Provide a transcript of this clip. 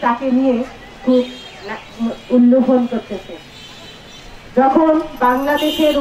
তাকে নিয়ে খুব উল্লোভন করতেছে। যখন বাংলাদেশের